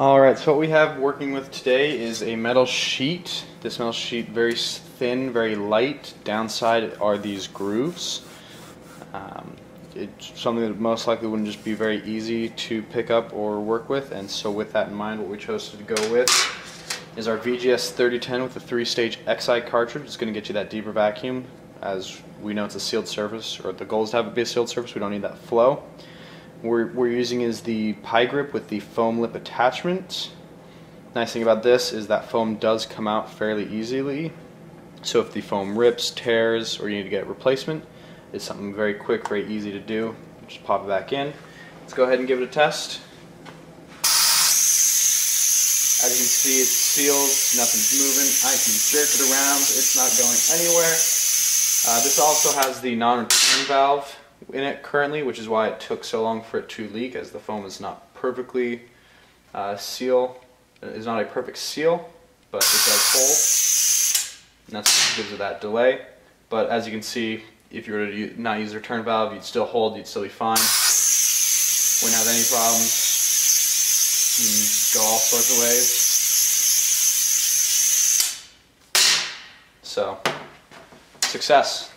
Alright, so what we have working with today is a metal sheet. This metal sheet very thin, very light. Downside are these grooves. Um, it's something that most likely wouldn't just be very easy to pick up or work with and so with that in mind what we chose to go with is our VGS 3010 with a three-stage XI cartridge. It's going to get you that deeper vacuum as we know it's a sealed surface or the goal is to have it be a sealed surface. We don't need that flow. We're, we're using is the piGRIP with the foam lip attachment. Nice thing about this is that foam does come out fairly easily. So if the foam rips, tears, or you need to get replacement, it's something very quick, very easy to do. Just pop it back in. Let's go ahead and give it a test. As you can see, it seals, nothing's moving. I can jerk it around, it's not going anywhere. Uh, this also has the non-return valve in it currently, which is why it took so long for it to leak, as the foam is not perfectly uh, seal. It's not a perfect seal, but it does hold, and that's gives it that delay. But as you can see, if you were to not use the return valve, you'd still hold, you'd still be fine. Wouldn't have any problems. You go all sorts of ways. So, success.